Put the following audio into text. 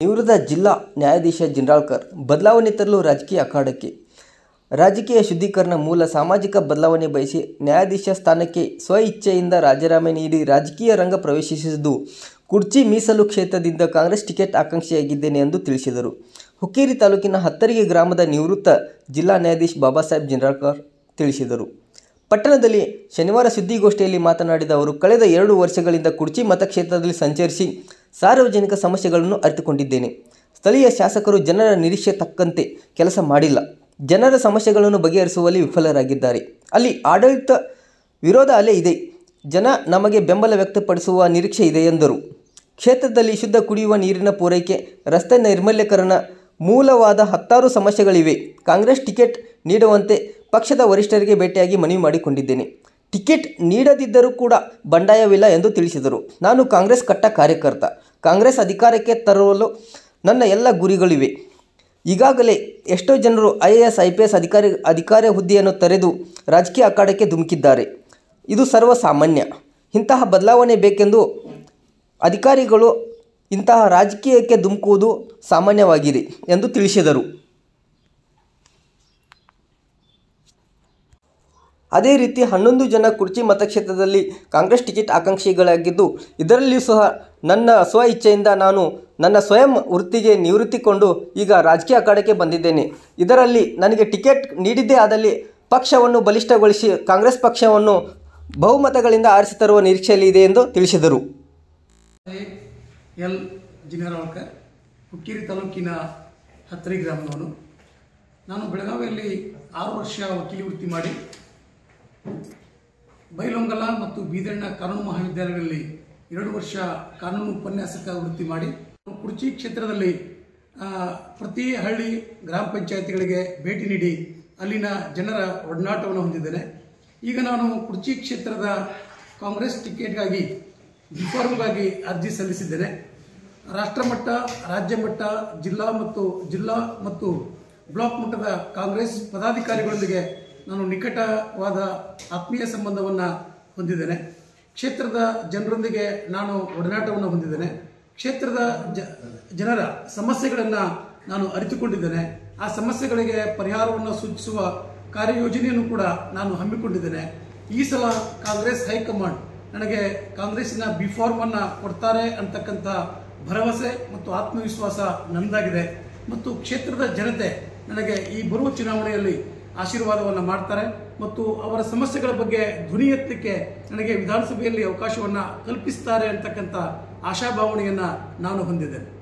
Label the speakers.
Speaker 1: ನಿವೃತ್ತ ಜಿಲ್ಲಾ ನ್ಯಾಯಾಧೀಶ ಜಿನ್ರಾಳ್ಕರ್ ಬದಲಾವಣೆ ತರಲು ರಾಜಕೀಯ ಅಖಾಡಕ್ಕೆ. ರಾಜಕೀಯ ಶುದ್ಧೀಕರಣ ಮೂಲ ಸಾಮಾಜಿಕ ಬದಲಾವಣೆ ಬಯಸಿ ನ್ಯಾಯಾಧೀಶ ಸ್ಥಾನಕ್ಕೆ ಸ್ವ ಇಚ್ಛೆಯಿಂದ ರಾಜೀನಾಮೆ ನೀಡಿ ರಾಜಕೀಯ ರಂಗ ಪ್ರವೇಶಿಸಿದ್ದು ಕುರ್ಚಿ ಮೀಸಲು ಕ್ಷೇತ್ರದಿಂದ ಕಾಂಗ್ರೆಸ್ ಟಿಕೆಟ್ ಆಕಾಂಕ್ಷಿಯಾಗಿದ್ದೇನೆ ಎಂದು ತಿಳಿಸಿದರು. ಹುಕ್ಕೇರಿ ತಾಲೂಕಿನ ಹತ್ತರಿಗೆ ಗ್ರಾಮದ ನಿವೃತ್ತ ಜಿಲ್ಲಾ ನ್ಯಾಯಾಧೀಶ ಬಾಬಾ ಸಾಹೇಬ್ ಜಿಂಡ್ರಾಳ್ಕರ್ ತಿಳಿಸಿದರು. ಪಟ್ಟಣದಲ್ಲಿ ಶನಿವಾರ ಸುದ್ದಿಗೋಷ್ಠಿಯಲ್ಲಿ ಮಾತನಾಡಿದ ಅವರು, ಕಳೆದ ಎರಡು ವರ್ಷಗಳಿಂದ ಕುರ್ಚಿ ಮತಕ್ಷೇತ್ರದಲ್ಲಿ ಸಂಚರಿಸಿ ಸಾರ್ವಜನಿಕ ಸಮಸ್ಯೆಗಳನ್ನು ಅರಿತುಕೊಂಡಿದ್ದೇನೆ. ಸ್ಥಳೀಯ ಶಾಸಕರು ಜನರ ನಿರೀಕ್ಷೆ ತಕ್ಕಂತೆ ಕೆಲಸ ಮಾಡಿಲ್ಲ. ಜನರ ಸಮಸ್ಯೆಗಳನ್ನು ಬಗೆಹರಿಸುವಲ್ಲಿ ವಿಫಲರಾಗಿದ್ದಾರೆ. ಅಲ್ಲಿ ಆಡಳಿತ ವಿರೋಧ ಅಲೆ ಇದೆ. ಜನ ನಮಗೆ ಬೆಂಬಲ ವ್ಯಕ್ತಪಡಿಸುವ ನಿರೀಕ್ಷೆ ಇದೆ ಎಂದರು. ಕ್ಷೇತ್ರದಲ್ಲಿ ಶುದ್ಧ ಕುಡಿಯುವ ನೀರಿನ ಪೂರೈಕೆ, ರಸ್ತೆ ನೈರ್ಮಲ್ಯಕರಣ ಮೂಲವಾದ ಹತ್ತಾರು ಸಮಸ್ಯೆಗಳಿವೆ. ಕಾಂಗ್ರೆಸ್ ಟಿಕೆಟ್ ನೀಡುವಂತೆ ಪಕ್ಷದ ವರಿಷ್ಠರಿಗೆ ಭೇಟಿಯಾಗಿ ಮನವಿ ಮಾಡಿಕೊಂಡಿದ್ದೇನೆ. ಟಿಕೆಟ್ ನೀಡದಿದ್ದರೂ ಕೂಡ ಬಂಡಾಯವಿಲ್ಲ ಎಂದು ತಿಳಿಸಿದರು. ನಾನು ಕಾಂಗ್ರೆಸ್ ಕಟ್ಟ ಕಾರ್ಯಕರ್ತ. ಕಾಂಗ್ರೆಸ್ ಅಧಿಕಾರಕ್ಕೆ ತರಲು ನನ್ನ ಎಲ್ಲ ಗುರಿಗಳಿವೆ. ಈಗಾಗಲೇ ಎಷ್ಟೋ ಜನರು I A S I P S ಅಧಿಕಾರಿ ಅಧಿಕಾರಿ ಹುದ್ದೆಯನ್ನು ತೊರೆದು ರಾಜಕೀಯ ಅಖಾಡಕ್ಕೆ ಧುಮುಕಿದ್ದಾರೆ. ಇದು ಸರ್ವಸಾಮಾನ್ಯ. ಇಂತಹ ಬದಲಾವಣೆ ಬೇಕೆಂದು ಅಧಿಕಾರಿಗಳು ಇಂತಹ ರಾಜಕೀಯಕ್ಕೆ ಧುಮುಕುವುದು ಸಾಮಾನ್ಯವಾಗಿದೆ ಎಂದು ತಿಳಿಸಿದರು. ಅದೇ ರೀತಿ ಹನ್ನೊಂದು ಜನ ಕುರ್ಚಿ ಮತಕ್ಷೇತ್ರದಲ್ಲಿ ಕಾಂಗ್ರೆಸ್ ಟಿಕೆಟ್ ಆಕಾಂಕ್ಷಿಗಳಾಗಿದ್ದು ಇದರಲ್ಲಿಯೂ ಸಹ ನನ್ನ ಸ್ವ ಇಚ್ಛೆಯಿಂದ ನಾನು ನನ್ನ ಸ್ವಯಂ ವೃತ್ತಿಗೆ ನಿವೃತ್ತಿಕೊಂಡು ಈಗ ರಾಜಕೀಯ ಅಖಾಡಕ್ಕೆ ಬಂದಿದ್ದೇನೆ. ಇದರಲ್ಲಿ ನನಗೆ ಟಿಕೆಟ್ ನೀಡಿದ್ದೇ ಆದಲ್ಲಿ ಪಕ್ಷವನ್ನು ಬಲಿಷ್ಠಗೊಳಿಸಿ ಕಾಂಗ್ರೆಸ್ ಪಕ್ಷವನ್ನು ಬಹುಮತಗಳಿಂದ ಆರಿಸಿ ತರುವ ನಿರೀಕ್ಷೆಯಲ್ಲಿ ಇದೆ ಎಂದು ತಿಳಿಸಿದರು.
Speaker 2: ಎಲ್. ಜಿನರಾಳ್ಕರ್ ಹುಕ್ಕೇರಿ ತಾಲೂಕಿನ ಹತ್ತರಿ ಗ್ರಾಮದವನು. ನಾನು ಬೆಳಗಾವಿಯಲ್ಲಿ ಆರು ವರ್ಷ ವಕೀಲಿ ವೃತ್ತಿ ಮಾಡಿ, ಬೈಲೊಂಗಲ ಮತ್ತು ಬೀದಣ್ಣ ಕಾನೂನು ಮಹಾವಿದ್ಯಾಲಯಗಳಲ್ಲಿ ಎರಡು ವರ್ಷ ಕಾನೂನು ಉಪನ್ಯಾಸಕ ವೃತ್ತಿ ಮಾಡಿ ಕುರ್ಚಿ ಕ್ಷೇತ್ರದಲ್ಲಿ ಪ್ರತಿ ಹಳ್ಳಿ ಗ್ರಾಮ ಪಂಚಾಯತಿಗಳಿಗೆ ಭೇಟಿ ನೀಡಿ ಅಲ್ಲಿನ ಜನರ ಒಡನಾಟವನ್ನು ಹೊಂದಿದ್ದೇನೆ. ಈಗ ನಾನು ಕುರ್ಚಿ ಕ್ಷೇತ್ರದ ಕಾಂಗ್ರೆಸ್ ಟಿಕೆಟ್ಗಾಗಿ ಡಿಫಾರ್ಮ್ಗಾಗಿ ಅರ್ಜಿ ಸಲ್ಲಿಸಿದ್ದೇನೆ. ರಾಷ್ಟ್ರಮಟ್ಟ ರಾಜ್ಯ ಮಟ್ಟ, ಜಿಲ್ಲಾ ಮತ್ತು ಜಿಲ್ಲಾ ಮತ್ತು ಬ್ಲಾಕ್ ಮಟ್ಟದ ಕಾಂಗ್ರೆಸ್ ಪದಾಧಿಕಾರಿಗಳೊಂದಿಗೆ ನಾನು ನಿಕಟವಾದ ಆತ್ಮೀಯ ಸಂಬಂಧವನ್ನು ಹೊಂದಿದ್ದೇನೆ. ಕ್ಷೇತ್ರದ ಜನರೊಂದಿಗೆ ನಾನು ಒಡನಾಟವನ್ನು ಹೊಂದಿದ್ದೇನೆ. ಕ್ಷೇತ್ರದ ಜನರ ಸಮಸ್ಯೆಗಳನ್ನು ನಾನು ಅರಿತುಕೊಂಡಿದ್ದೇನೆ. ಆ ಸಮಸ್ಯೆಗಳಿಗೆ ಪರಿಹಾರವನ್ನು ಸೂಚಿಸುವ ಕಾರ್ಯಯೋಜನೆಯನ್ನು ಕೂಡ ನಾನು ಹಮ್ಮಿಕೊಂಡಿದ್ದೇನೆ. ಈ ಸಲ ಕಾಂಗ್ರೆಸ್ ಹೈಕಮಾಂಡ್ ನನಗೆ ಕಾಂಗ್ರೆಸ್ಸಿನ ಬಿ ಫಾರ್ಮ್ ಅನ್ನ ಕೊಡ್ತಾರೆ ಅಂತಕ್ಕಂಥ ಭರವಸೆ ಮತ್ತು ಆತ್ಮವಿಶ್ವಾಸ ನನ್ನದಾಗಿದೆ ಮತ್ತು ಕ್ಷೇತ್ರದ ಜನತೆ ನನಗೆ ಈ ಬರುವ ಚುನಾವಣೆಯಲ್ಲಿ ಆಶೀರ್ವಾದವನ್ನು ಮಾಡ್ತಾರೆ ಮತ್ತು ಅವರ ಸಮಸ್ಯೆಗಳ ಬಗ್ಗೆ ಧ್ವನಿ ಎತ್ತಲಿಕ್ಕೆ ನನಗೆ ವಿಧಾನಸಭೆಯಲ್ಲಿ ಅವಕಾಶವನ್ನು ಕಲ್ಪಿಸ್ತಾರೆ ಅಂತಕ್ಕಂಥ ಆಶಾಭಾವನೆಯನ್ನು ನಾನು ಹೊಂದಿದ್ದೇನೆ.